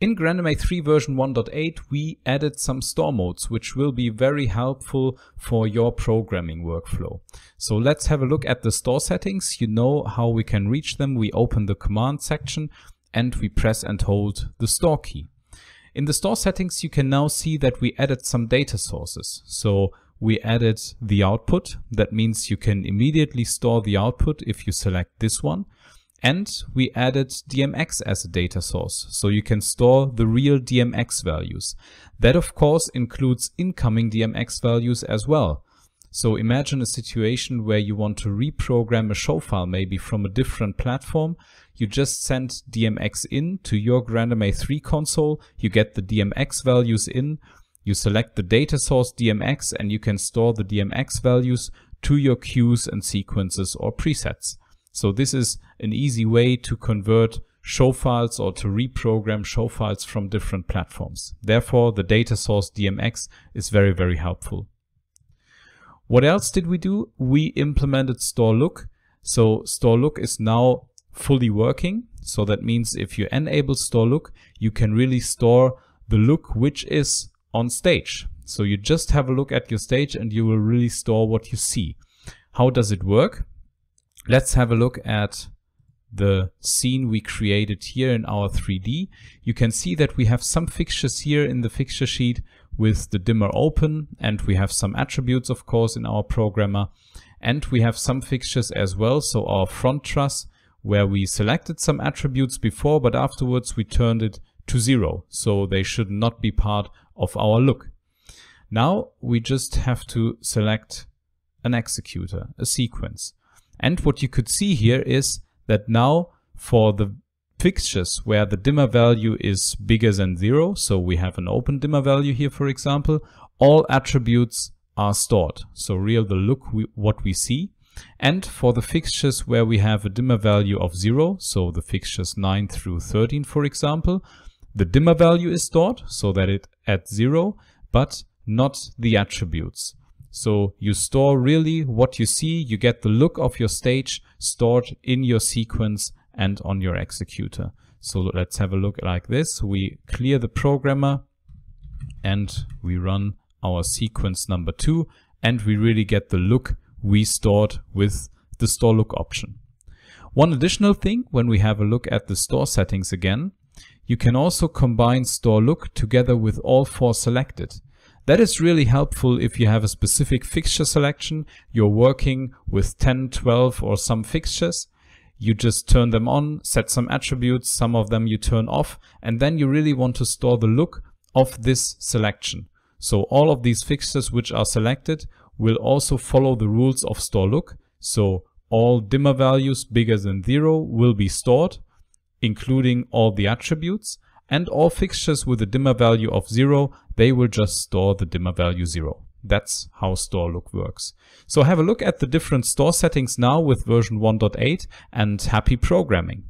In GrandMA 3 version 1.8, we added some store modes, which will be very helpful for your programming workflow. So let's have a look at the store settings. You know how we can reach them. We open the command section and we press and hold the store key. In the store settings, you can now see that we added some data sources. So we added the output. That means you can immediately store the output if you select this one. And we added DMX as a data source, so you can store the real DMX values. That of course includes incoming DMX values as well. So imagine a situation where you want to reprogram a show file maybe from a different platform. You just send DMX in to your GrandMA 3 console, you get the DMX values in, you select the data source DMX and you can store the DMX values to your cues and sequences or presets. So this is an easy way to convert show files or to reprogram show files from different platforms. Therefore, the data source DMX is very, very helpful. What else did we do? We implemented store look. So store look is now fully working. So that means if you enable store look, you can really store the look which is on stage. So you just have a look at your stage and you will really store what you see. How does it work? Let's have a look at the scene we created here in our 3D. You can see that we have some fixtures here in the fixture sheet with the dimmer open and we have some attributes of course in our programmer and we have some fixtures as well so our front truss where we selected some attributes before but afterwards we turned it to zero so they should not be part of our look. Now we just have to select an executor, a sequence. And what you could see here is that now for the fixtures where the dimmer value is bigger than zero, so we have an open dimmer value here, for example, all attributes are stored. So real the look we, what we see. And for the fixtures where we have a dimmer value of zero, so the fixtures 9 through 13, for example, the dimmer value is stored so that it at zero, but not the attributes. So you store really what you see, you get the look of your stage stored in your sequence and on your executor. So let's have a look like this. We clear the programmer and we run our sequence number two and we really get the look we stored with the store look option. One additional thing when we have a look at the store settings again, you can also combine store look together with all for selected. That is really helpful if you have a specific fixture selection, you're working with 10, 12 or some fixtures, you just turn them on, set some attributes, some of them you turn off, and then you really want to store the look of this selection. So all of these fixtures which are selected will also follow the rules of store look. So all dimmer values bigger than zero will be stored, including all the attributes and all fixtures with a dimmer value of 0, they will just store the dimmer value 0. That's how store look works. So have a look at the different store settings now with version 1.8 and happy programming.